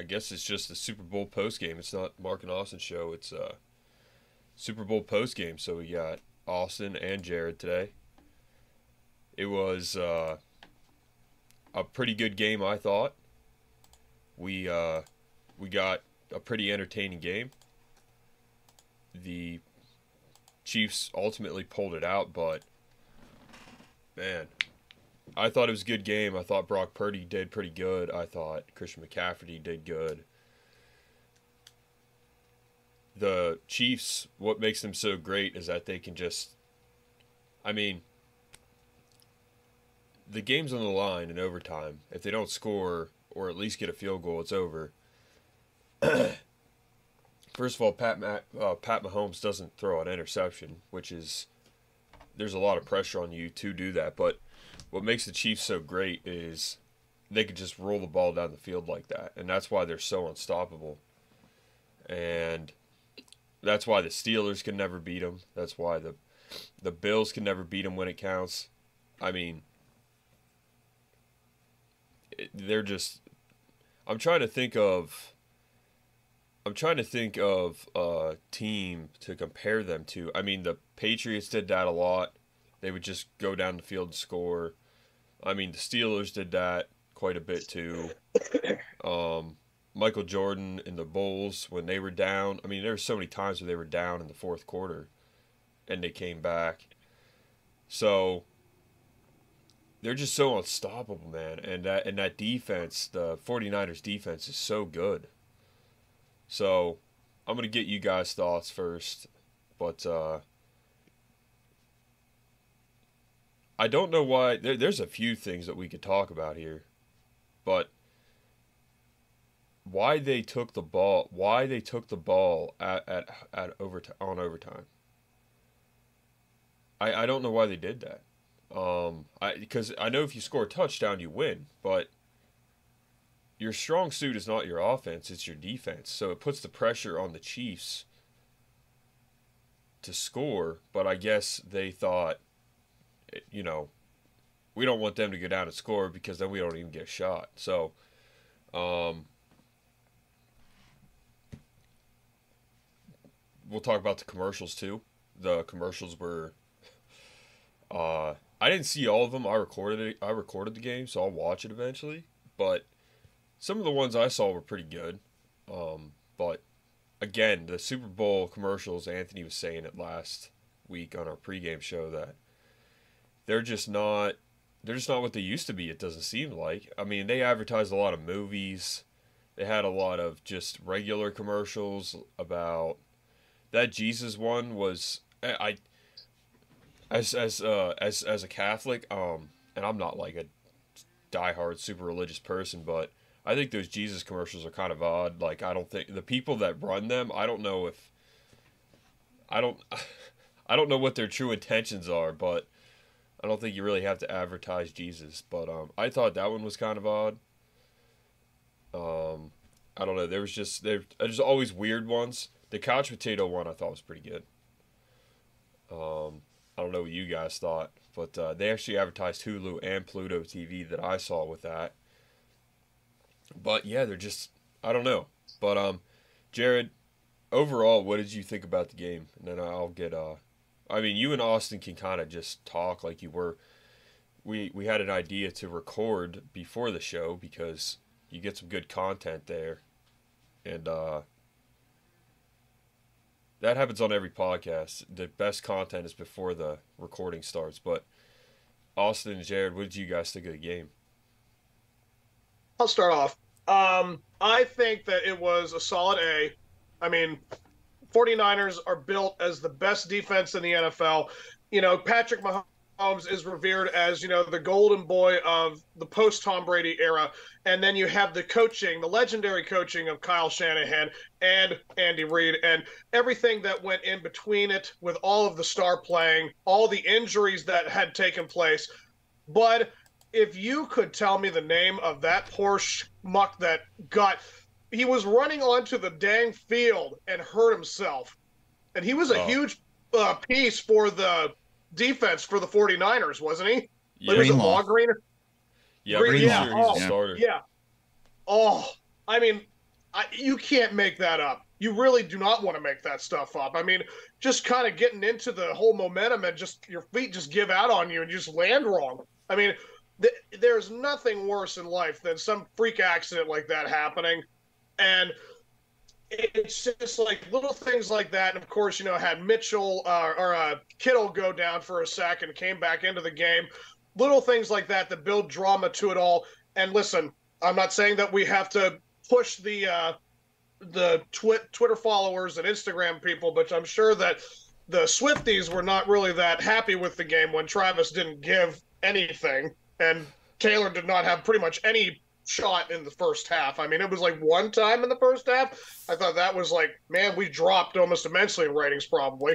I guess it's just the Super Bowl post game. It's not Mark and Austin show. It's uh Super Bowl post game. So we got Austin and Jerrod today. It was uh, a pretty good game, I thought. We uh, we got a pretty entertaining game. The Chiefs ultimately pulled it out, but man, I thought it was a good game. I thought Brock Purdy did pretty good. I thought Christian McCaffrey did good. The Chiefs, what makes them so great is that they can just, I mean, the game's on the line in overtime. If they don't score or at least get a field goal, it's over. First of all, Pat Ma- uh, Pat Mahomes doesn't throw an interception, which is there's a lot of pressure on you to do that. But what makes the Chiefs so great is they could just roll the ball down the field like that, and that's why they're so unstoppable. And that's why the Steelers can never beat them. That's why the the Bills can never beat them when it counts. I mean, they're just. I'm trying to think of. I'm trying to think of a team to compare them to. I mean, the Patriots did that a lot. They would just go down the field and score. I mean, the Steelers did that quite a bit too. Um, Michael Jordan and the Bulls when they were down. I mean, there were so many times where they were down in the fourth quarter, and they came back. So they're just so unstoppable, man. And that and that defense, the 49ers defense is so good. So, I'm to get you guys thoughts first, but uh I don't know why there, there's a few things that we could talk about here. But why they took the ball, why they took the ball at at, at overtime on overtime. I I don't know why they did that. Um, I because I know if you score a touchdown, you win, but your strong suit is not your offense; it's your defense. So it puts the pressure on the Chiefs to score. But I guess they thought, you know, we don't want them to go down and score because then we don't even get shot. So, um, we'll talk about the commercials too. The commercials were. Uh, I didn't see all of them. I recorded it. I recorded the game, so I'll watch it eventually. But some of the ones I saw were pretty good. Um, but again, the Super Bowl commercials. Anthony was saying it last week on our pregame show that they're just not. They're just not what they used to be. It doesn't seem like. I mean, they advertised a lot of movies. They had a lot of just regular commercials about that Jesus one was I as as uh as as a Catholic um and I'm not like a diehard super religious person but I think those Jesus commercials are kind of odd like I don't think the people that run them I don't know if I don't I don't know what their true intentions are but I don't think you really have to advertise Jesus but um I thought that one was kind of odd um I don't know there was just there there's always weird ones the couch potato one I thought was pretty good. Um, I don't know what you guys thought, but uh, they actually advertised Hulu and Pluto TV that I saw with that. But yeah, they're just I don't know. But um, Jerrod, overall, what did you think about the game? And then I'll get uh, I mean, you and Austin can kind of just talk like you were. We we had an idea to record before the show because you get some good content there, and uh, that happens on every podcast. The best content is before the recording starts. But Austin and Jerrod, what did you guys think of the game? I'll start off. Um, I think that it was a solid A. I mean, 49ers are built as the best defense in the NFL. You know, Patrick Mahomes is revered as, you know, the golden boy of the post Tom Brady era. And then you have the coaching, the legendary coaching of Kyle Shanahan and Andy Reid, and everything that went in between it with all of the star playing, all the injuries that had taken place. But if you could tell me the name of that poor schmuck that got, he was running onto the dang field and hurt himself. And he was a oh. huge uh, piece for the defense for the 49ers, wasn't he? Yeah, was it Green? Yeah, Green, yeah. Oh, yeah. Oh, I mean, I, you can't make that up. You really do not want to make that stuff up. I mean, just kind of getting into the whole momentum and just your feet just give out on you and you just land wrong. I mean, th- there's nothing worse in life than some freak accident like that happening. And it's just like little things like that. And of course, you know, had Mitchell uh, or uh, Kittle go down for a sec and came back into the game. Little things like that that build drama to it all. And listen, I'm not saying that we have to push the uh, the twi- Twitter followers and Instagram people, but I'm sure that the Swifties were not really that happy with the game when Travis didn't give anything and Taylor did not have pretty much any shot in the first half. I mean, it was like one time in the first half. I thought that was like, man, we dropped almost immensely in ratings, probably.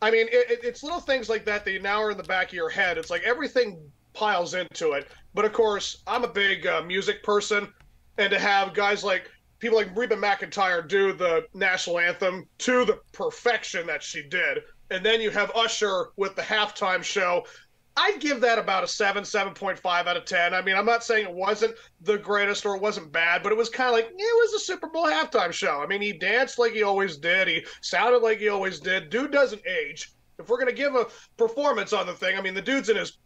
I mean, it, it's little things like that that now are in the back of your head. It's like everything piles into it. But of course, I'm a big uh, music person, and to have guys like people like Reba McEntire do the national anthem to the perfection that she did, and then you have Usher with the halftime show I'd give that about a 7, 7.5 out of 10. I mean, I'm not saying it wasn't the greatest or it wasn't bad, but it was kind of like, it was a Super Bowl halftime show. I mean, he danced like he always did. He sounded like he always did. Dude doesn't age. If we're going to give a performance on the thing, I mean, the dude's in his,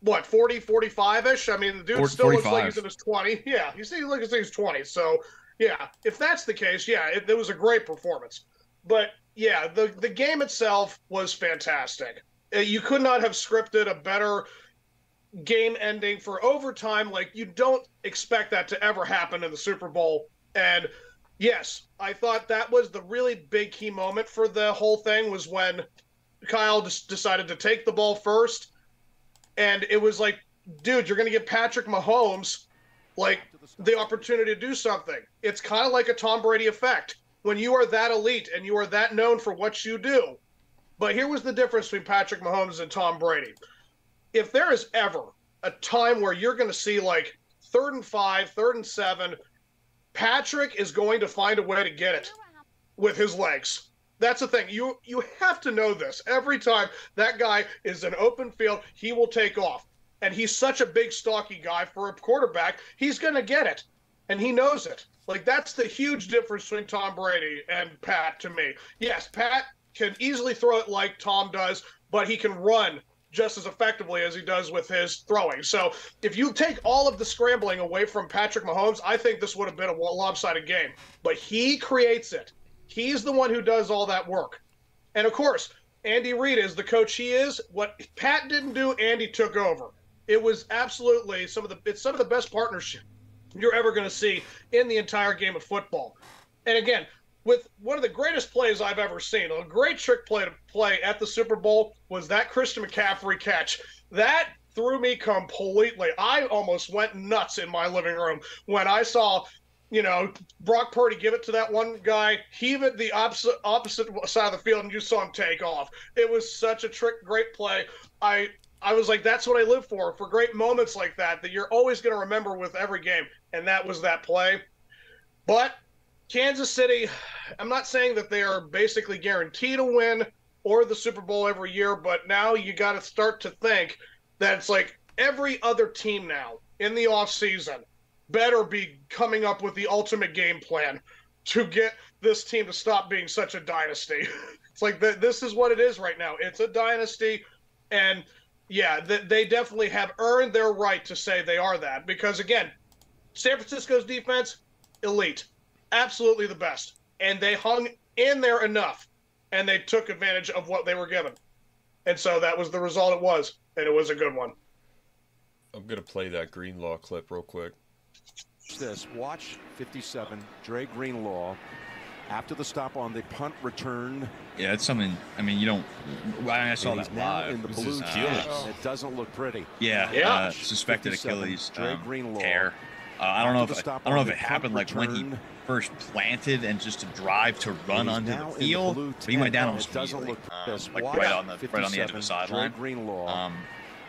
what, 40, 45 ish? I mean, the dude 40, still 45. looks like he's in his 20. Yeah, you see, he looks like he's 20. So, yeah, if that's the case, yeah, it, it was a great performance. But, yeah, the, the game itself was fantastic. Uh, you could not have scripted a better game ending for overtime. Like you don't expect that to ever happen in the Super Bowl. And yes, I thought that was the really big key moment for the whole thing was when Kyle just decided to take the ball first. And it was like, dude, you're going to give Patrick Mahomes like the opportunity to do something. It's kind of like a Tom Brady effect. When you are that elite and you are that known for what you do, but here was the difference between Patrick Mahomes and Tom Brady. If there is ever a time where you're going to see like third and five, third and seven, Patrick is going to find a way to get it with his legs. That's the thing. You you have to know this. Every time that guy is in open field, he will take off. And he's such a big stocky guy for a quarterback, he's going to get it. And he knows it. Like that's the huge difference between Tom Brady and Pat to me. Yes, Pat can easily throw it like Tom does, but he can run just as effectively as he does with his throwing. So if you take all of the scrambling away from Patrick Mahomes, I think this would have been a lopsided game. But he creates it. He's the one who does all that work. And of course, Andy Reid is the coach he is. What Pat didn't do, Andy took over. It was absolutely some of the it's some of the best partnership you're ever going to see in the entire game of football. And again, with one of the greatest plays I've ever seen. A great trick play to play at the Super Bowl was that Christian McCaffrey catch. That threw me completely. I almost went nuts in my living room when I saw, you know, Brock Purdy give it to that one guy, heave it the opposite opposite side of the field, and you saw him take off. It was such a trick, great play. I I was like, that's what I live for, for great moments like that that you're always going to remember with every game, and that was that play. But Kansas City, I'm not saying that they are basically guaranteed to win or the Super Bowl every year, but now you got to start to think that it's like every other team now in the offseason better be coming up with the ultimate game plan to get this team to stop being such a dynasty. it's like the, this is what it is right now. It's a dynasty, and yeah, th- they definitely have earned their right to say they are that because again, San Francisco's defense elite absolutely the best. And they hung in there enough and they took advantage of what they were given. And so that was the result it was. And it was a good one. I'm going to play that Greenlaw clip real quick. This watch 57, Dre Greenlaw. After the stop on the punt return. Yeah, it's something. I mean, you don't. I saw that live. In the blue uh, it doesn't look pretty. Yeah, yeah. Uh, suspected Achilles Dre um, tear. Uh, I don't know if I don't know if it happened like when he first planted and just to drive to run onto the field. The but he went down almost immediately, um, like right on the right on the edge of the sideline. Um,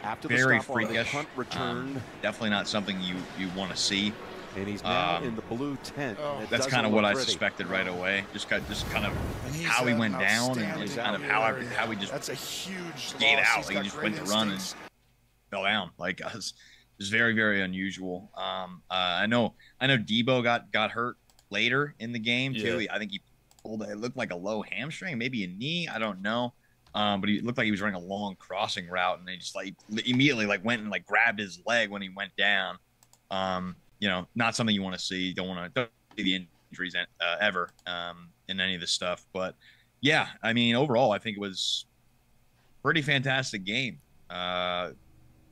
After very freakish. Um, definitely not something you you want to see. And he's now um, in the blue tent. Oh. That's kind of what pretty. I suspected right away. Just kind, just kind of how he went down and just kind of how I, how he just that's a huge gave out. Like he just went to run and fell down. Like I was, it was very very unusual. Um, uh, I know I know Deebo got got hurt later in the game too. Yeah. I think he pulled it looked like a low hamstring, maybe a knee. I don't know. Um, but he looked like he was running a long crossing route, and they just like immediately like went and like grabbed his leg when he went down. Um, you know, not something you want to see. Don't want to see the injuries uh, ever um, in any of this stuff. But yeah, I mean, overall, I think it was pretty fantastic game. Uh,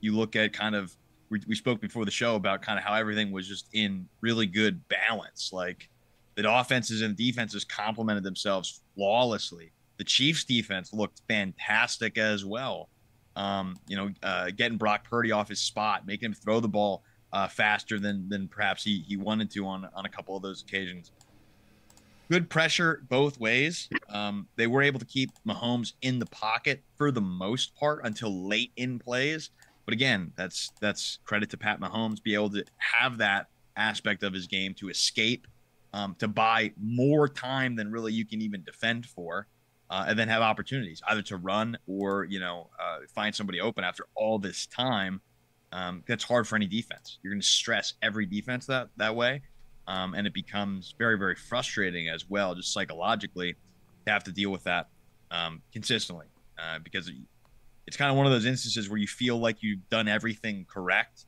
you look at kind of we, we spoke before the show about kind of how everything was just in really good balance. Like the offenses and defenses complemented themselves flawlessly. The Chiefs defense looked fantastic as well. Um, you know, uh, getting Brock Purdy off his spot, making him throw the ball uh, faster than than perhaps he, he wanted to on on a couple of those occasions. Good pressure both ways. Um, they were able to keep Mahomes in the pocket for the most part until late in plays. But again, that's that's credit to Pat Mahomes be able to have that aspect of his game to escape, um, to buy more time than really you can even defend for, uh, and then have opportunities either to run or you know uh, find somebody open after all this time. Um, that's hard for any defense. You're going to stress every defense that that way, um, and it becomes very very frustrating as well, just psychologically, to have to deal with that um, consistently uh, because it's kind of one of those instances where you feel like you've done everything correct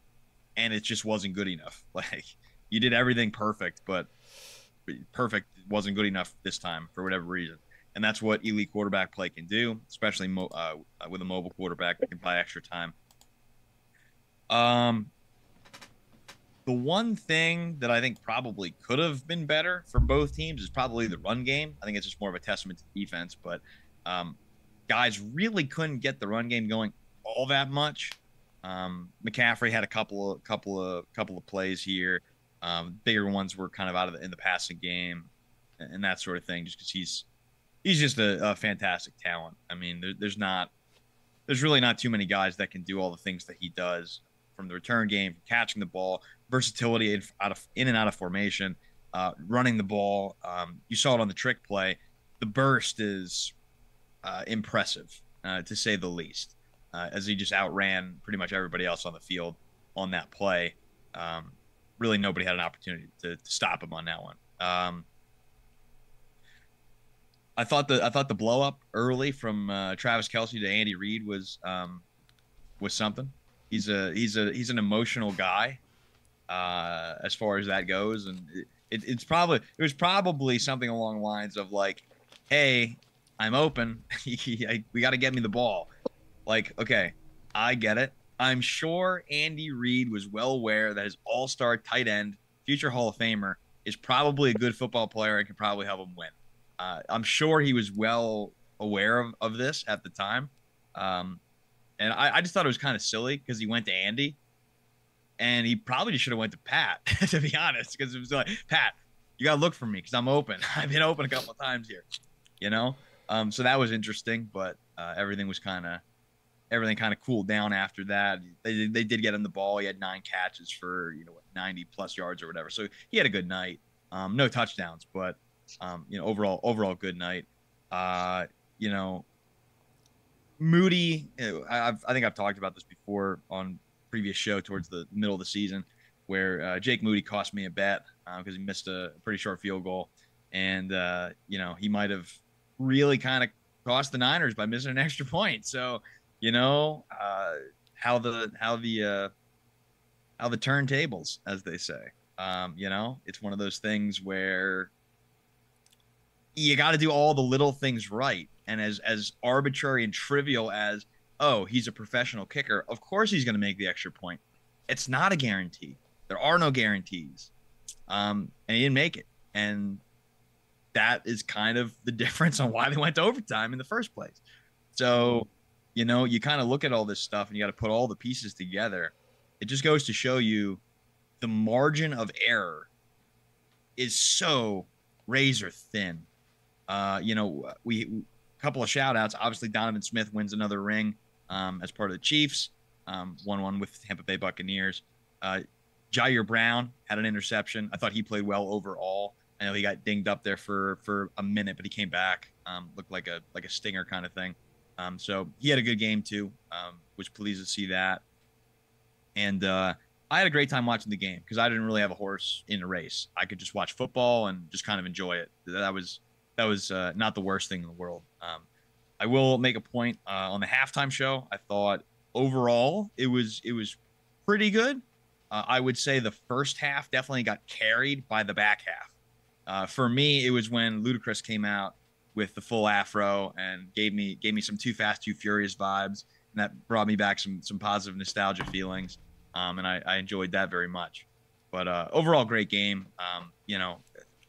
and it just wasn't good enough. Like you did everything perfect, but perfect wasn't good enough this time for whatever reason. And that's what elite quarterback play can do, especially mo- uh, with a mobile quarterback that can buy extra time. Um, the one thing that I think probably could have been better for both teams is probably the run game. I think it's just more of a testament to defense, but um, guys really couldn't get the run game going all that much. Um, McCaffrey had a couple of couple of couple of plays here. Um, bigger ones were kind of out of the, in the passing game and that sort of thing, just because he's he's just a, a fantastic talent. I mean, there, there's not there's really not too many guys that can do all the things that he does from the return game, catching the ball, versatility in, out of in and out of formation, uh, running the ball. Um, you saw it on the trick play. The burst is uh, impressive, uh, to say the least, uh, as he just outran pretty much everybody else on the field on that play. Um, really, nobody had an opportunity to, to stop him on that one. Um, I thought the I thought the blow up early from uh, Travis Kelce to Andy Reid was um, was something. He's a he's a he's an emotional guy uh, as far as that goes, and it, it's probably it was probably something along the lines of like, "Hey, I'm open. we got to get me the ball. Like, okay, I get it. I'm sure Andy Reid was well aware that his all star tight end, future Hall of Famer, is probably a good football player and can probably help him win. Uh, I'm sure he was well aware of, of this at the time. Um, and I, I, just thought it was kind of silly because he went to Andy and he probably should have went to Pat, to be honest, because it was like, Pat, you got to look for me because I'm open. I've been open a couple of times here, you know? Um, so that was interesting, but uh, everything was kind of everything kind of cooled down after that. They, they did get him the ball. He had nine catches for you know 90 plus yards or whatever. So he had a good night. Um, no touchdowns, but um, you know overall overall good night. Uh, you know, Moody. I've, I think I've talked about this before on previous show towards the middle of the season, where uh, Jake Moody cost me a bet because uh, he missed a pretty short field goal, and uh, you know he might have really kind of cost the Niners by missing an extra point. So, you know, uh, how the how the uh, how the turntables, as they say. Um, you know, it's one of those things where you got to do all the little things right. And as as arbitrary and trivial as oh, he's a professional kicker, of course he's going to make the extra point. It's not a guarantee. There are no guarantees. Um, and he didn't make it. And that is kind of the difference on why they went to overtime in the first place. So, you know, you kind of look at all this stuff and you got to put all the pieces together. It just goes to show you the margin of error is so razor thin. Uh, you know, we a couple of shout outs. Obviously, Donovan Smith wins another ring um, as part of the Chiefs, um, 1 1 with Tampa Bay Buccaneers. Uh, Ji'Ayir Brown had an interception. I thought he played well overall. I know he got dinged up there for for a minute, but he came back. Um, looked like a like a stinger kind of thing. Um, so he had a good game too, um, which pleased to see that. And uh, I had a great time watching the game because I didn't really have a horse in the race. I could just watch football and just kind of enjoy it. That was that was uh, not the worst thing in the world. Um, I will make a point uh, on the halftime show. I thought overall it was it was pretty good. Uh, I would say the first half definitely got carried by the back half. Uh, for me, it was when Ludacris came out with the full afro and gave me gave me some Too Fast Too Furious vibes, and that brought me back some some positive nostalgia feelings, um, and I, I, enjoyed that very much. But uh, overall, great game. Um, you know,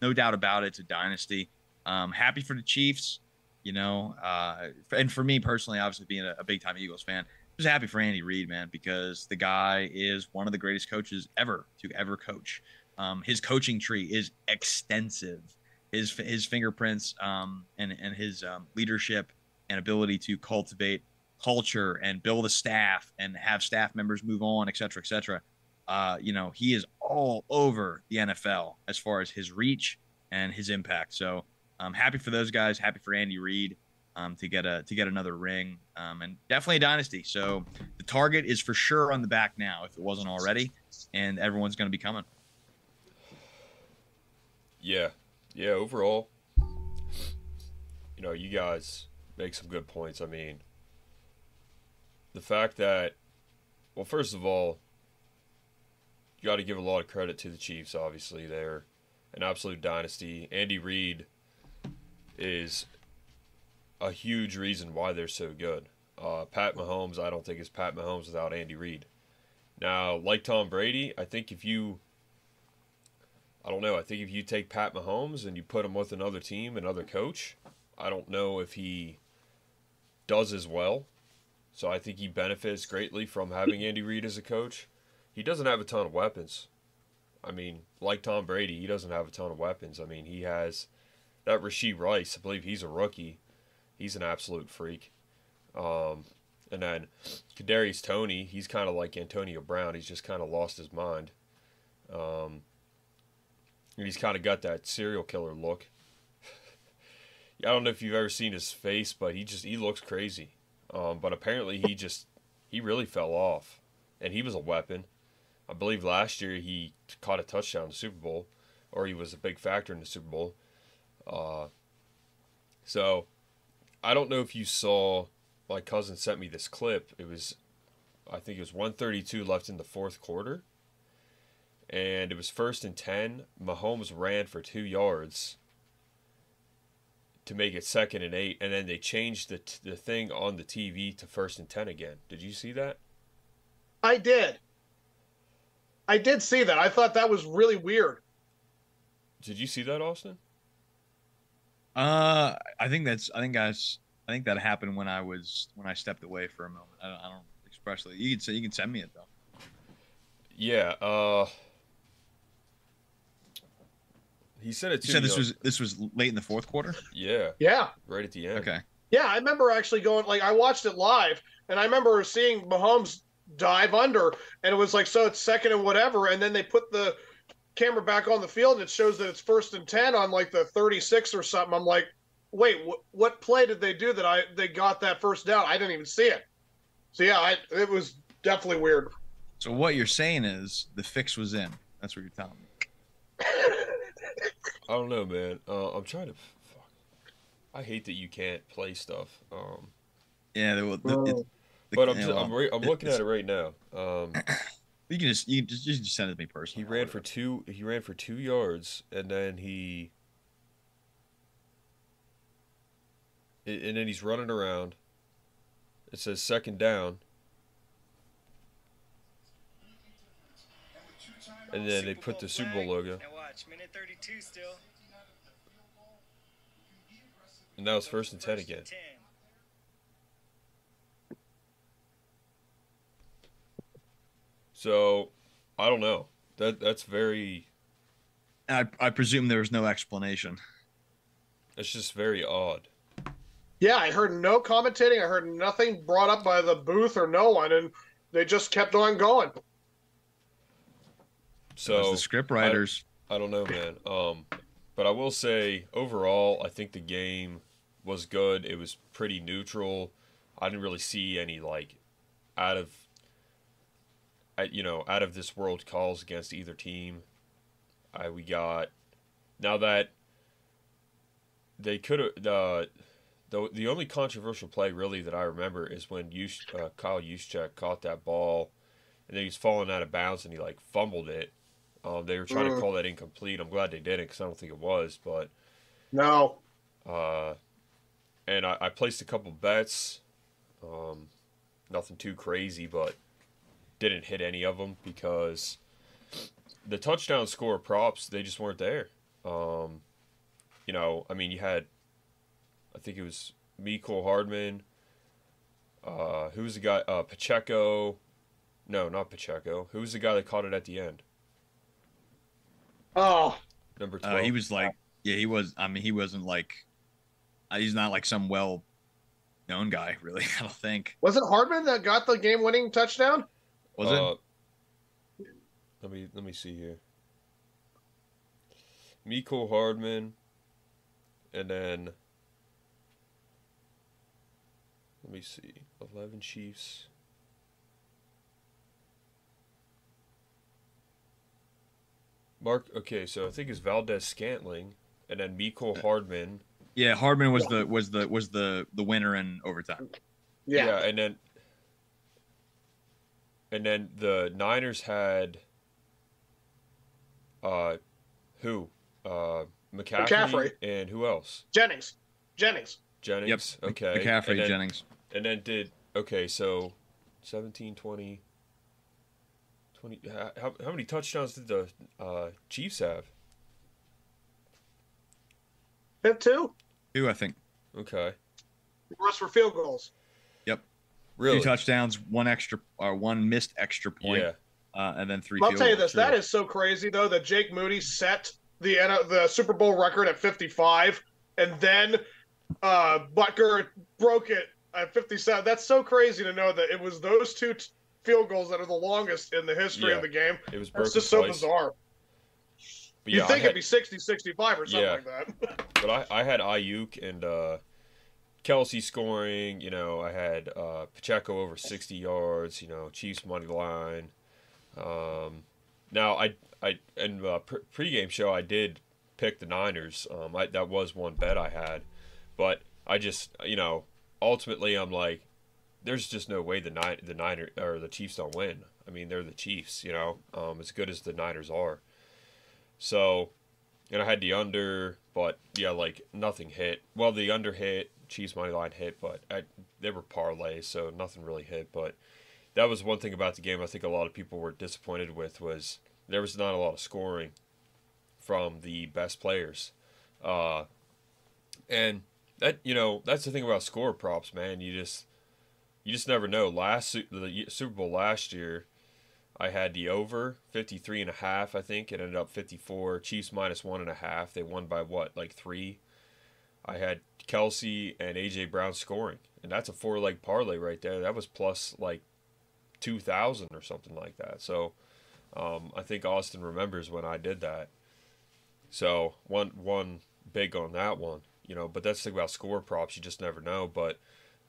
no doubt about it. It's a dynasty. Um, happy for the Chiefs. You know, uh, and for me personally, obviously being a, a big time Eagles fan, just happy for Andy Reid, man, because the guy is one of the greatest coaches ever to ever coach. Um, his coaching tree is extensive. His his fingerprints um, and and his um, leadership and ability to cultivate culture and build a staff and have staff members move on, et cetera, et cetera. Uh, you know, he is all over the NFL as far as his reach and his impact. So I'm happy for those guys. Happy for Andy Reid um, to get a to get another ring, um, and definitely a dynasty. So the target is for sure on the back now, if it wasn't already, and everyone's going to be coming. Yeah, yeah. Overall, you know, you guys make some good points. I mean, the fact that, well, first of all, you got to give a lot of credit to the Chiefs. Obviously, they're an absolute dynasty. Andy Reid is a huge reason why they're so good. Uh, Pat Mahomes, I don't think is Pat Mahomes without Andy Reid. Now, like Tom Brady, I think if you, I don't know, I think if you take Pat Mahomes and you put him with another team, another coach, I don't know if he does as well. So I think he benefits greatly from having Andy Reid as a coach. He doesn't have a ton of weapons. I mean, like Tom Brady, he doesn't have a ton of weapons. I mean, he has that Rashee Rice. I believe he's a rookie he's an absolute freak. Um, and then Kadarius Toney, he's kind of like Antonio Brown. He's just kind of lost his mind. Um, and he's kind of got that serial killer look. I don't know if you've ever seen his face, but he just he looks crazy. Um, but apparently he just he really fell off, and he was a weapon. I believe last year he caught a touchdown in the Super Bowl, or he was a big factor in the Super Bowl. Uh, so I don't know if you saw. My cousin sent me this clip. It was, I think it was 132 left in the fourth quarter, and it was first and ten. Mahomes ran for two yards to make it second and eight, and then they changed the t- the thing on the TV to first and ten again. Did you see that? I did. I did see that. I thought that was really weird. Did you see that, Austin? Uh, I think that's. I think guys. I think that happened when I was when I stepped away for a moment. I don't, I don't expressly. You can say you can send me it though. Yeah. Uh. He said it. Too, you said this was this was late in the fourth quarter. Yeah. Yeah. Right at the end. Okay. Yeah, I remember actually going like I watched it live, and I remember seeing Mahomes dive under, and it was like so it's second and whatever, and then they put the camera back on the field and it shows that it's first and 10 on like the 36 or something i'm like wait wh- what play did they do that i they got that first down i didn't even see it so yeah I, it was definitely weird so what you're saying is the fix was in that's what you're telling me i don't know man uh, i'm trying to fuck. i hate that you can't play stuff um yeah the, the, it, the, but i'm, just, I'm, re- I'm looking at it right now um You can just you can just, just send it to me personally. He ran for two. He ran for two yards, and then he. And then he's running around. It says second down. And then they put the Super Bowl logo. Now watch, minute 32 still. And that was first and 10 again. So, I don't know. That that's very. I I presume there was no explanation. It's just very odd. Yeah, I heard no commentating. I heard nothing brought up by the booth or no one, and they just kept on going. So the script writers. I, don't know, man. Um, but I will say overall, I think the game was good. It was pretty neutral. I didn't really see any like out of you know, out of this world calls against either team. I we got now that they could have the the the only controversial play really that I remember is when Yus, uh, Kyle Juszczyk caught that ball and then he's falling out of bounds and he like fumbled it. Um, they were trying mm. to call that incomplete. I'm glad they didn't because I don't think it was, but no. Uh, and I, I placed a couple bets. Um, nothing too crazy, but didn't hit any of them because the touchdown score props they just weren't there. Um, you know, I mean, you had, I think it was Mecole Hardman. Uh, who was the guy? Uh, Pacheco. No, not Pacheco. Who was the guy that caught it at the end? Oh, number twelve. Uh, he was like, yeah, he was. I mean, he wasn't like, uh, he's not like some well known guy, really. I don't think. Was it Hardman that got the game winning touchdown? Was uh, it? Let me let me see here. Mecole Hardman, and then let me see, eleven Chiefs. Mark, okay, so I think it's Valdes Scantling, and then Mecole Hardman. Yeah, Hardman was yeah. the was the was the the winner in overtime. Yeah. yeah, and then and then the Niners had uh who? Uh McCaffrey, McCaffrey. and who else? Jennings. Jennings. Jennings. Yep. Okay. McCaffrey and then, Jennings. And then did okay, so 17 20 20 how, how many touchdowns did the uh, Chiefs have? Have two. Two, I think. Okay. The rest were field goals. Yep. Really? Two touchdowns, one extra or one missed extra point, yeah. uh, and then three. I'll tell you this: that is so crazy though that Jake Moody set the the Super Bowl record at 55, and then uh, Butker broke it at 57. That's so crazy to know that it was those two t- field goals that are the longest in the history yeah. of the game. It was broken just so bizarre. You'd think had, it'd be 60, 65 or something yeah, like that. but I, I had Aiyuk and uh, Kelce scoring. You know, I had uh, Pacheco over 60 yards. You know, Chiefs money line. Um, now I I in the pregame show I did pick the Niners. Um, I, that was one bet I had, but I just you know ultimately I'm like, there's just no way the nine the Niner or the Chiefs don't win. I mean they're the Chiefs. You know, um, as good as the Niners are. So, and I had the under, but yeah, like nothing hit. Well, the under hit. Chiefs money line hit, but I, they were parlays, so nothing really hit. But that was one thing about the game. I think a lot of people were disappointed with was there was not a lot of scoring from the best players, uh, and that you know that's the thing about score props, man. You just you just never know. Last the Super Bowl last year, I had the over 53 and a half. I think it ended up 54. Chiefs minus one and a half. They won by what, like three? I had Kelce and AJ Brown scoring, and that's a four leg parlay right there. That was plus like two thousand or something like that. So um, I think Austin remembers when I did that. So one one big on that one, you know. But that's the thing about score props; you just never know. But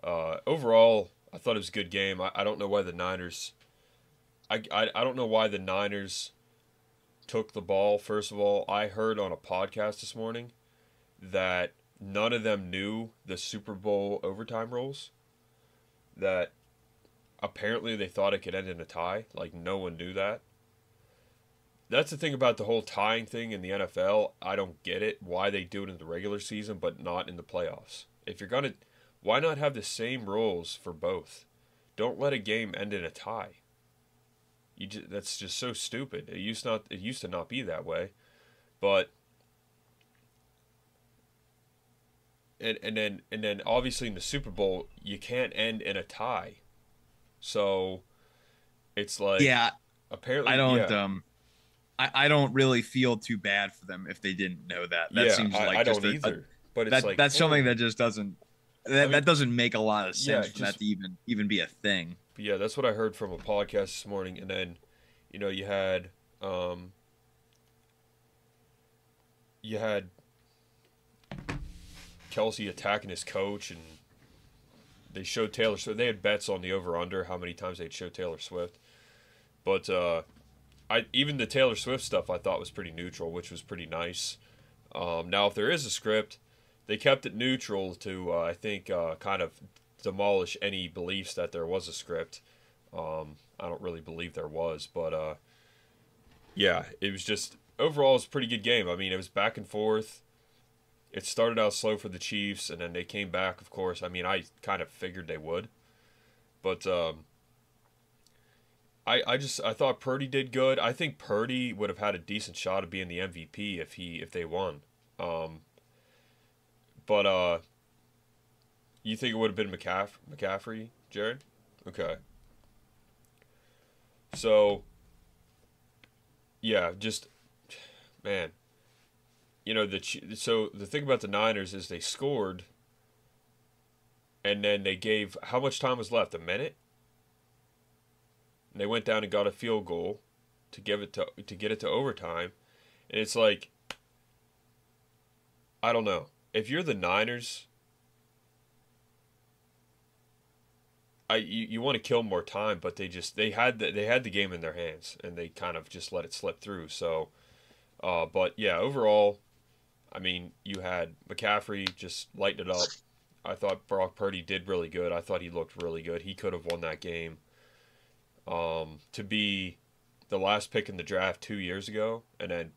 uh, overall, I thought it was a good game. I, I don't know why the Niners. I, I, I don't know why the Niners took the ball. First of all, I heard on a podcast this morning that none of them knew the Super Bowl overtime rules. That apparently they thought it could end in a tie. Like no one knew that. That's the thing about the whole tying thing in the NFL. I don't get it why they do it in the regular season but not in the playoffs. If you're gonna, why not have the same rules for both? Don't let a game end in a tie. You just, that's just so stupid. It used not it used to not be that way, but and and then and then obviously in the Super Bowl you can't end in a tie. So it's like yeah, apparently I don't yeah. um I, I don't really feel too bad for them if they didn't know that. That yeah, seems like I, I just don't a, either. A, but that, like, that's something that just doesn't that, I mean, that doesn't make a lot of sense yeah, for just, that to even even be a thing. yeah, that's what I heard from a podcast this morning, and then you know you had um you had Kelce attacking his coach, and they showed Taylor Swift. They had bets on the over under how many times they'd show Taylor Swift, But uh, I even the Taylor Swift stuff I thought was pretty neutral, which was pretty nice. Um, now, if there is a script, they kept it neutral to uh, I think uh, kind of demolish any beliefs that there was a script. Um, I don't really believe there was, but uh, yeah, it was just overall it was a pretty good game. I mean, it was back and forth. It started out slow for the Chiefs, and then they came back. Of course, I mean, I kind of figured they would, but um, I I just I thought Purdy did good. I think Purdy would have had a decent shot of being the MVP if he if they won. Um, but uh, you think it would have been McCaff- McCaffrey, Jerrod? Okay. So, yeah, just man, you know the so the thing about the Niners is they scored, and then they gave how much time was left? A minute. And they went down and got a field goal, to give it to to get it to overtime, and it's like, I don't know if you're the Niners I you, you want to kill more time, but they just they had the, they had the game in their hands and they kind of just let it slip through. So, uh, but yeah, overall, I mean, you had McCaffrey just lighten it up. I thought Brock Purdy did really good. I thought he looked really good. He could have won that game. Um, to be the last pick in the draft two years ago and then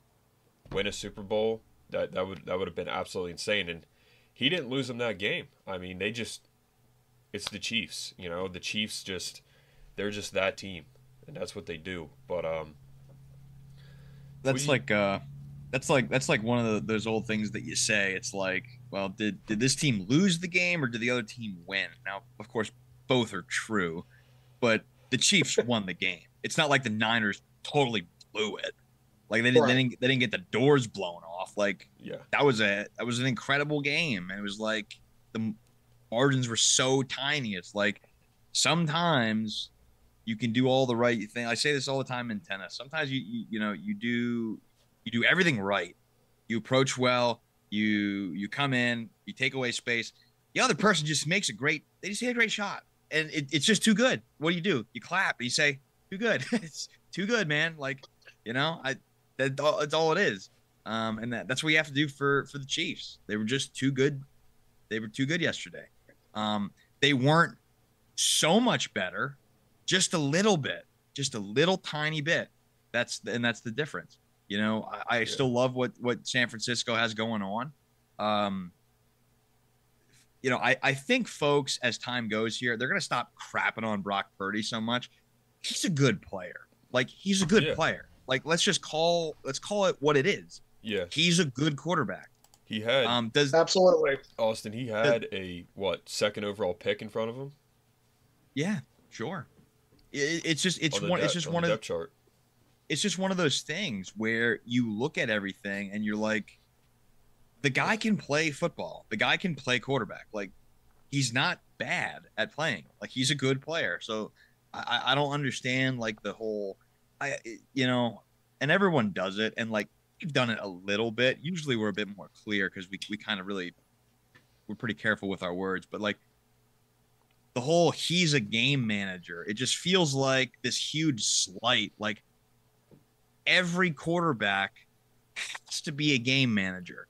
win a Super Bowl, that that would that would have been absolutely insane. And he didn't lose them that game. I mean, they just it's the Chiefs. You know, the Chiefs just they're just that team, and that's what they do. But um, that's we, like uh, that's like that's like one of the, those old things that you say. It's like, well, did did this team lose the game or did the other team win? Now, of course, both are true, but the Chiefs won the game. It's not like the Niners totally blew it. Like they didn't, right. they didn't they didn't get the doors blown off. Like yeah, that was a that was an incredible game. And it was like the margins were so tiny. It's like sometimes you can do all the right thing. I say this all the time in tennis. Sometimes you, you you, know you do you do everything right. You approach well. You you come in. You take away space. The other person just makes a great. They just hit a great shot, and it, it's just too good. What do you do? You clap. You say, "Too good." it's too good, man. Like you know, I that, that's all it is. Um, and that, that's what you have to do for for the Chiefs. They were just too good. They were too good yesterday. Um, they weren't so much better, just a little bit, just a little tiny bit. That's and that's the difference. You know, I, I still love what what San Francisco has going on. Um, you know, I, I think folks, as time goes here, they're going to stop crapping on Brock Purdy so much. He's a good player. Like he's a good yeah. player. Like let's just call let's call it what it is. Yeah, he's a good quarterback. He had um does absolutely Austin. He had a what second overall pick in front of him. Yeah, sure. It, it's just it's one. it's just on one of chart. It's just one of those things where you look at everything and you're like, the guy can play football. The guy can play quarterback. Like, he's not bad at playing. Like, he's a good player. So, I, I don't understand like the whole, I eh, you know, and everyone does it. And like we've done it a little bit. Usually we're a bit more clear because we, we kind of really we're pretty careful with our words. But like the whole he's a game manager, it just feels like this huge slight. Like every quarterback has to be a game manager.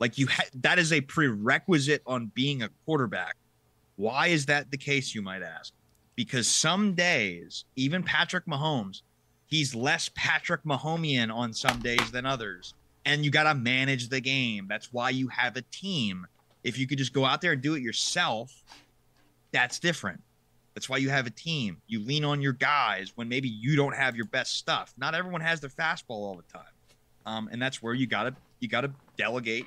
Like you ha- that is a prerequisite on being a quarterback. Why is that the case, you might ask? Because some days, even Patrick Mahomes, he's less Patrick Mahomian on some days than others. And you got to manage the game. That's why you have a team. If you could just go out there and do it yourself, that's different. That's why you have a team. You lean on your guys when maybe you don't have your best stuff. Not everyone has their fastball all the time. Um, and that's where you gotta you gotta delegate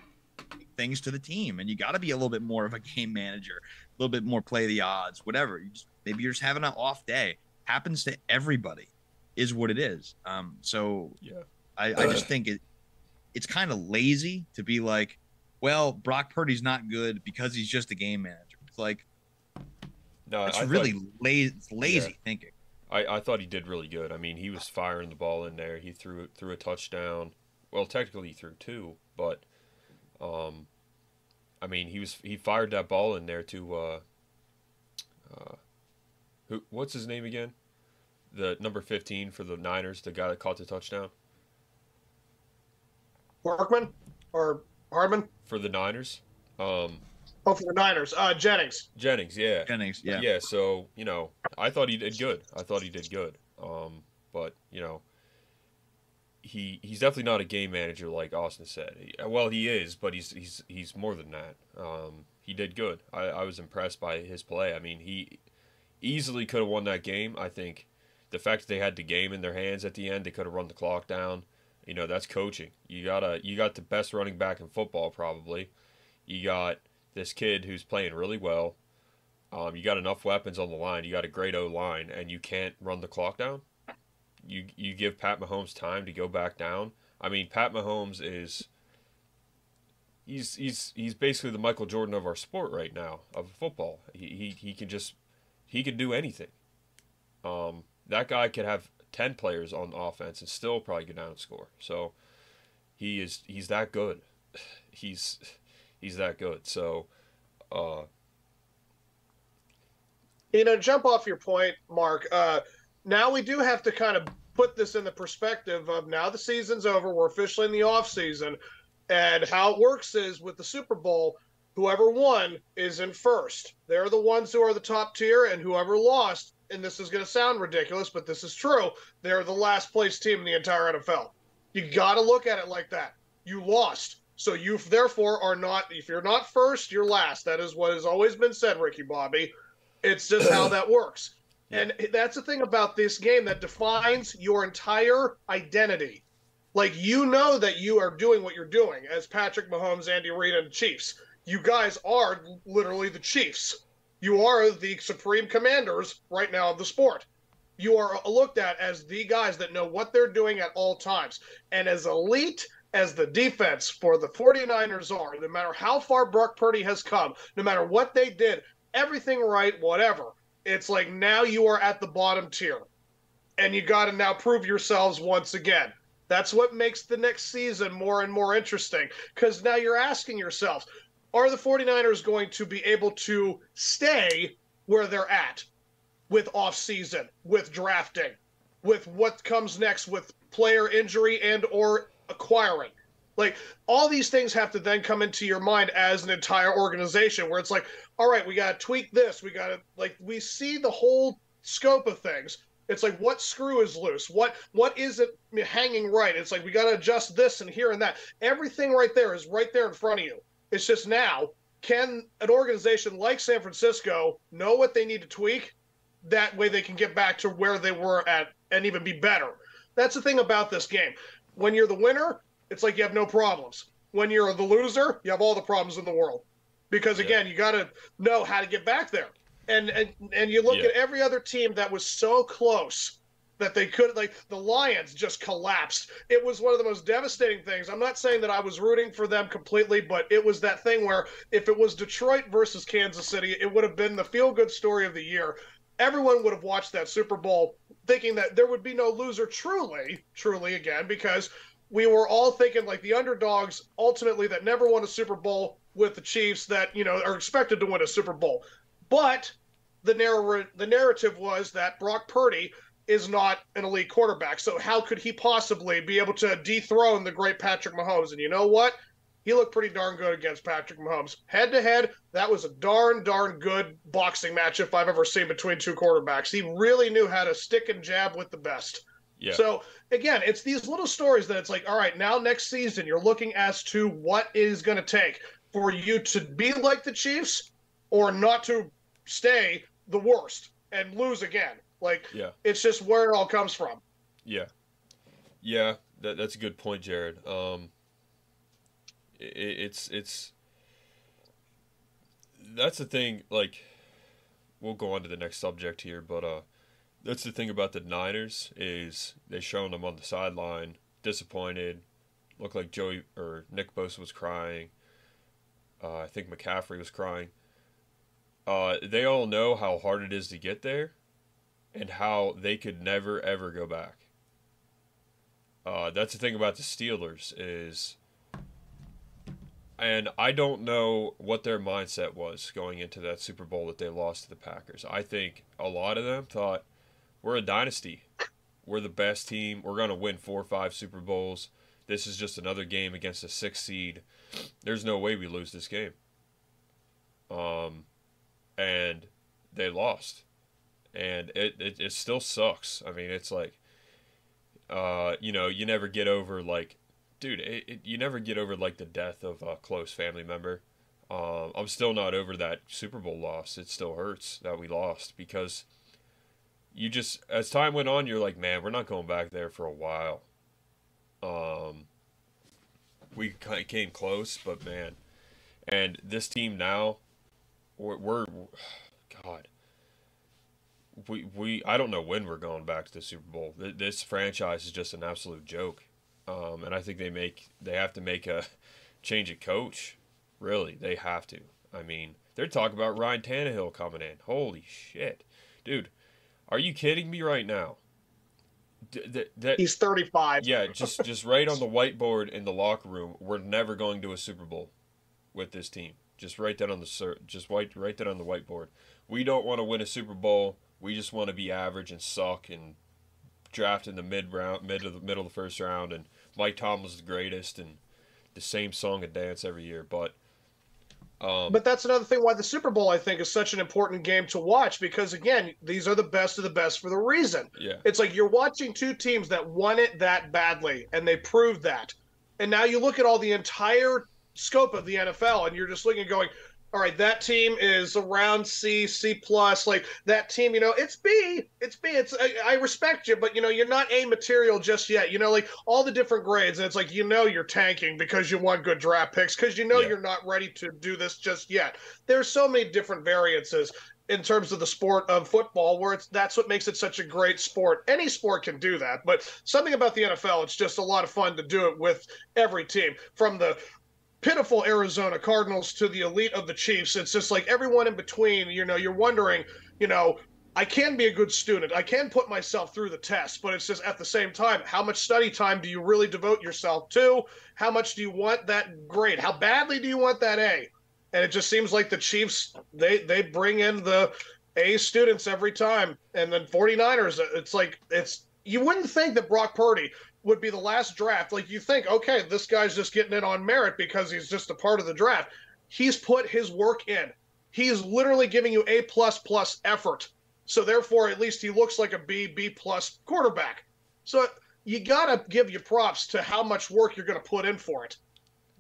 things to the team, and you gotta be a little bit more of a game manager, a little bit more play the odds, whatever. You just, maybe you're just having an off day. Happens to everybody is what it is. Um, so yeah, I, I just think it it's kind of lazy to be like, well, Brock Purdy's not good because he's just a game manager. It's like, no, it's really thought, lazy, lazy yeah. thinking. I, I thought he did really good. I mean, he was firing the ball in there. He threw threw a touchdown. Well, technically he threw two, but um, I mean, he was he fired that ball in there to uh, uh, who? What's his name again? The number 15 for the Niners, the guy that caught the touchdown? Workman or Hardman? For the Niners. Um, oh, for the Niners. Uh, Jennings. Jennings, yeah. Jennings, yeah. Yeah, so, you know, I thought he did good. I thought he did good. Um, but, you know, he he's definitely not a game manager like Austin said. He, well, he is, but he's he's he's more than that. Um, he did good. I, I was impressed by his play. I mean, he easily could have won that game. I think the fact that they had the game in their hands at the end, they could have run the clock down. You know, that's coaching. You got a you got the best running back in football probably. You got this kid who's playing really well. Um, you got enough weapons on the line. You got a great O line, and you can't run the clock down. You you give Pat Mahomes time to go back down. I mean, Pat Mahomes is he's he's he's basically the Michael Jordan of our sport right now of football. He he, he can just he can do anything. Um, that guy could have ten players on offense and still probably go down and score. So he is he's that good. He's he's that good. So uh you know, jump off your point, Mark. Uh now we do have to kind of put this in the perspective of now the season's over, we're officially in the off season, and how it works is with the Super Bowl, whoever won is in first. They're the ones who are the top tier, and whoever lost, and this is going to sound ridiculous, but this is true, they're the last place team in the entire NFL. You got to look at it like that. You lost. So you therefore are not if you're not first, you're last. That is what has always been said, Ricky Bobby. It's just how that works. And that's the thing about this game that defines your entire identity. Like you know that you are doing what you're doing as Patrick Mahomes, Andy Reid, and Chiefs. You guys are literally the Chiefs. You are the supreme commanders right now of the sport. You are looked at as the guys that know what they're doing at all times. And as elite as the defense for the 49ers are, no matter how far Brock Purdy has come, no matter what they did, everything right, whatever, it's like now you are at the bottom tier. And you got to now prove yourselves once again. That's what makes the next season more and more interesting because now you're asking yourselves are the 49ers going to be able to stay where they're at with offseason, with drafting, with what comes next with player injury and or acquiring? Like all these things have to then come into your mind as an entire organization where it's like, all right, we got to tweak this. We got to like we see the whole scope of things. It's like what screw is loose? What what isn't hanging right? It's like we got to adjust this and here and that. Everything right there is right there in front of you. It's just now can an organization like San Francisco know what they need to tweak? That way they can get back to where they were at and even be better. That's the thing about this game. When you're the winner, it's like you have no problems. When you're the loser, you have all the problems in the world. Because again, yeah. you got to know how to get back there. And and and you look yeah. at every other team that was so close that they could like the Lions just collapsed. It was one of the most devastating things. I'm not saying that I was rooting for them completely, but it was that thing where if it was Detroit versus Kansas City, it would have been the feel good story of the year. Everyone would have watched that Super Bowl thinking that there would be no loser truly, truly again because we were all thinking like the underdogs ultimately that never won a Super Bowl with the Chiefs that you know are expected to win a Super Bowl. But the narr- the narrative was that Brock Purdy is not an elite quarterback. So how could he possibly be able to dethrone the great Patrick Mahomes? And you know what? He looked pretty darn good against Patrick Mahomes. Head to head, that was a darn, darn good boxing match if I've ever seen between two quarterbacks. He really knew how to stick and jab with the best. Yeah. So again, it's these little stories that it's like, all right, now next season you're looking as to what is going to take for you to be like the Chiefs or not to stay the worst and lose again. Like, yeah. it's just where it all comes from. Yeah. Yeah, that, that's a good point, Jerrod. Um, it, it's, it's, that's the thing, like, we'll go on to the next subject here, but, uh, that's the thing about the Niners is they shown them on the sideline disappointed, looked like Joey or Nick Bosa was crying. Uh, I think McCaffrey was crying. Uh, they all know how hard it is to get there, and how they could never ever go back. Uh, that's the thing about the Steelers is, and I don't know what their mindset was going into that Super Bowl that they lost to the Packers. I think a lot of them thought we're a dynasty. We're the best team. We're gonna win four or five Super Bowls. This is just another game against a six seed. There's no way we lose this game. Um, and they lost, and it, it, it still sucks. I mean, it's like, uh, you know, you never get over like, dude, it, it, you never get over like the death of a close family member. Um, I'm still not over that Super Bowl loss. It still hurts that we lost because you just as time went on, you're like, man, we're not going back there for a while. Um, we came close, but man, and this team now, we're, we're God, we we I don't know when we're going back to the Super Bowl. This franchise is just an absolute joke, um, and I think they make they have to make a change of coach. Really, they have to. I mean, they're talking about Ryan Tannehill coming in. Holy shit, dude! Are you kidding me right now? D- that, He's 35. Yeah, just just right on the whiteboard in the locker room. We're never going to a Super Bowl with this team. Just write that on the just write write that on the whiteboard. We don't want to win a Super Bowl. We just want to be average and suck and draft in the mid round, mid of the middle of the first round. And Mike Tomlin's the greatest and the same song and dance every year. But um, but that's another thing why the Super Bowl I think is such an important game to watch because again these are the best of the best for the reason. Yeah. It's like you're watching two teams that won it that badly and they proved that. And now you look at all the entire scope of the NFL and you're just looking going, all right, that team is around C, C plus. Like that team, you know, it's B, it's B. It's I, I, respect you, but you know, you're not A material just yet. You know, like all the different grades, and it's like you know you're tanking because you want good draft picks because you know yeah. you're not ready to do this just yet. There's so many different variances in terms of the sport of football where it's that's what makes it such a great sport any sport can do that but something about the nfl it's just a lot of fun to do it with every team from the pitiful Arizona Cardinals to the elite of the Chiefs. It's just like everyone in between, you know, you're wondering, you know, I can be a good student. I can put myself through the test, but it's just at the same time, how much study time do you really devote yourself to? How much do you want that grade? How badly do you want that A? And it just seems like the Chiefs they they bring in the A students every time. And then 49ers, it's like it's you wouldn't think that Brock Purdy would be the last draft. Like you think, okay, this guy's just getting it on merit because he's just a part of the draft. He's put his work in. He's literally giving you a plus plus effort. So therefore, at least he looks like a B B plus quarterback. So you gotta give you props to how much work you're gonna put in for it.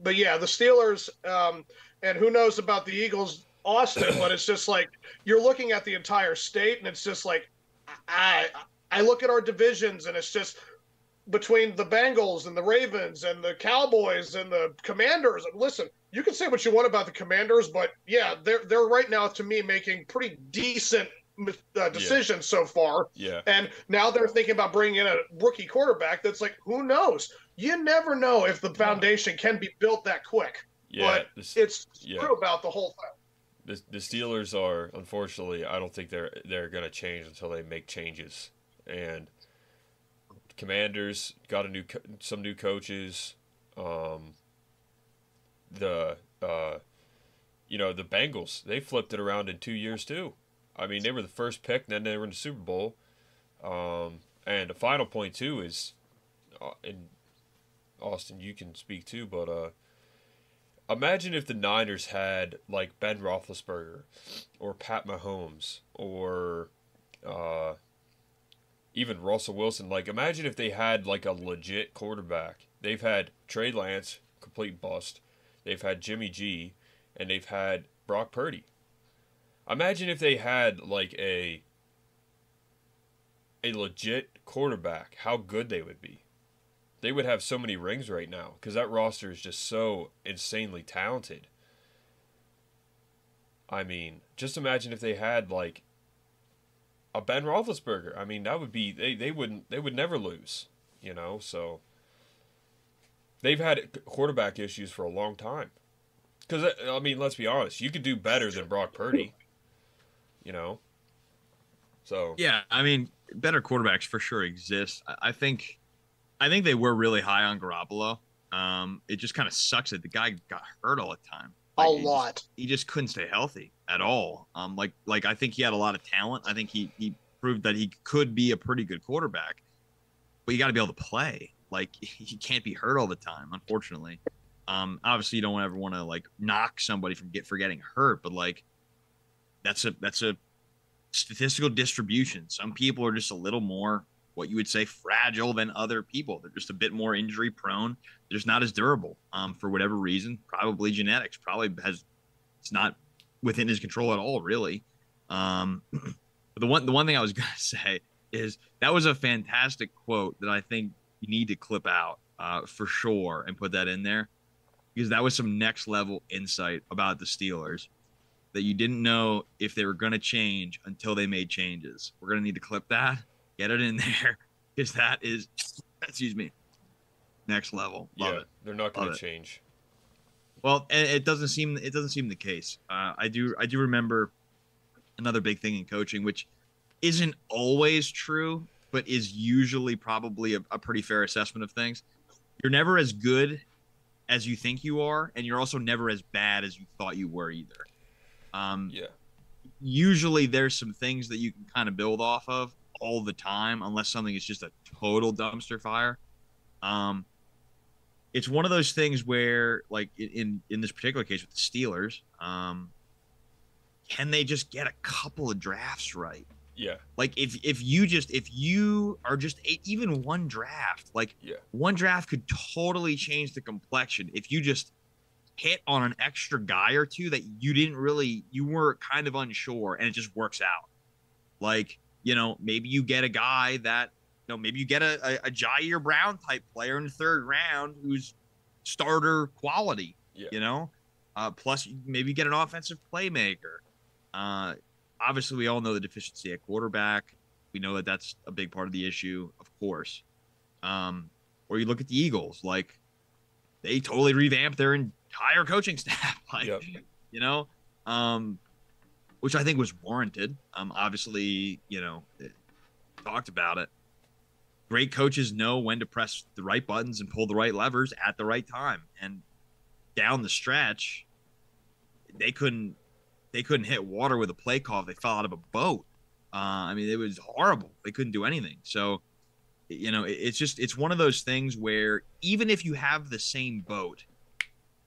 But yeah, the Steelers, um, and who knows about the Eagles, Austin, but it's just like you're looking at the entire state, and it's just like I I look at our divisions, and it's just between the Bengals and the Ravens and the Cowboys and the Commanders. And listen, you can say what you want about the Commanders, but yeah, they're they're right now to me making pretty decent uh, decisions yeah. so far. Yeah. And now they're thinking about bringing in a rookie quarterback. That's like, who knows? You never know if the foundation can be built that quick. Yeah, but this, it's yeah. true about the whole thing. The, the Steelers are unfortunately, I don't think they're they're going to change until they make changes, and Commanders got a new some new coaches. Um, the uh, you know the Bengals they flipped it around in two years too. I mean they were the first pick, and then they were in the Super Bowl. Um, and the final point too is, uh, in Austin you can speak too, but uh, imagine if the Niners had like Ben Roethlisberger, or Pat Mahomes, or uh, even Russell Wilson. Like, imagine if they had like a legit quarterback. They've had Trey Lance, complete bust. They've had Jimmy G, and they've had Brock Purdy. Imagine if they had like a a legit quarterback, how good they would be. They would have so many rings right now because that roster is just so insanely talented. I mean, just imagine if they had like a Ben Roethlisberger. I mean, that would be they, they wouldn't they would never lose, you know. So they've had quarterback issues for a long time. Because I mean, let's be honest, you could do better than Brock Purdy, you know. So yeah, I mean, better quarterbacks for sure exist. I think, I think they were really high on Garoppolo. Um, it just kind of sucks that the guy got hurt all the time. Like, a lot. Just, he just couldn't stay healthy at all. Um, like like I think he had a lot of talent. I think he he proved that he could be a pretty good quarterback. But you got to be able to play. Like he can't be hurt all the time, unfortunately. Um, obviously, you don't ever want to like knock somebody from get for getting hurt, but like that's a that's a statistical distribution. Some people are just a little more what you would say fragile than other people. They're just a bit more injury prone. They're just not as durable um, for whatever reason. Probably genetics. Probably has it's not within his control at all, really. Um, but the one the one thing I was gonna say is that was a fantastic quote that I think you need to clip out uh, for sure and put that in there because that was some next level insight about the Steelers that you didn't know if they were going to change until they made changes. We're going to need to clip that, get it in there because that is, excuse me, next level. Love yeah, it. they're not going to change. Well, it doesn't seem it doesn't seem the case. Uh, I do I do remember another big thing in coaching, which isn't always true, but is usually probably a, a pretty fair assessment of things. You're never as good as you think you are, and you're also never as bad as you thought you were either. Um, yeah. Usually, there's some things that you can kind of build off of all the time, unless something is just a total dumpster fire. Um, it's one of those things where, like in in this particular case with the Steelers, um, can they just get a couple of drafts right? Yeah. Like if if you just if you are just a, even one draft, like yeah. one draft could totally change the complexion. If you just hit on an extra guy or two that you didn't really you were kind of unsure and it just works out. Like, you know, maybe you get a guy that you know, maybe you get a, a, a Ji'Ayir Brown type player in the third round who's starter quality. Yeah. You know, uh, plus maybe you get an offensive playmaker. Uh, obviously, we all know the deficiency at quarterback. We know that that's a big part of the issue, of course. Um, or you look at the Eagles, like they totally revamped their entire coaching staff. like, yep. you know, um, which I think was warranted. Um, obviously, you know, talked about it great coaches know when to press the right buttons and pull the right levers at the right time. And down the stretch, they couldn't they couldn't hit water with a play call they fell out of a boat. Uh, I mean, it was horrible. They couldn't do anything. So, you know, it's just it's one of those things where even if you have the same boat,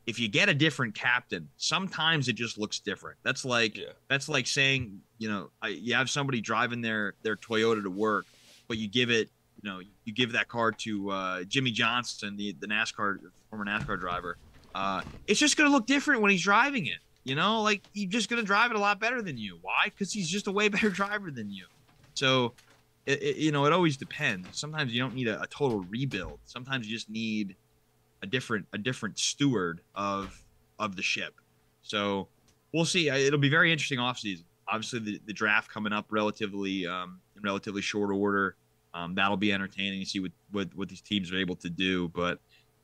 if you get a different captain, sometimes it just looks different. That's like yeah. that's like saying, you know, you have somebody driving their their Toyota to work, but you give it you know, you give that car to uh, Jimmie Johnson, the the NASCAR former NASCAR driver. Uh, it's just going to look different when he's driving it. You know, like he's just going to drive it a lot better than you. Why? Because he's just a way better driver than you. So, it, it, you know, it always depends. Sometimes you don't need a, a total rebuild. Sometimes you just need a different a different steward of of the ship. So we'll see. It'll be very interesting offseason. Obviously, the, the draft coming up relatively um, in relatively short order. Um, that'll be entertaining to see what, what, what these teams are able to do. But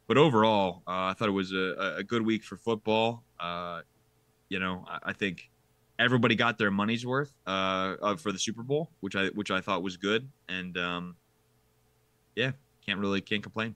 but overall, uh, I thought it was a, a good week for football. Uh, you know, I, I, think everybody got their money's worth uh, for the Super Bowl, which I which I thought was good. And um, yeah, can't really can't complain.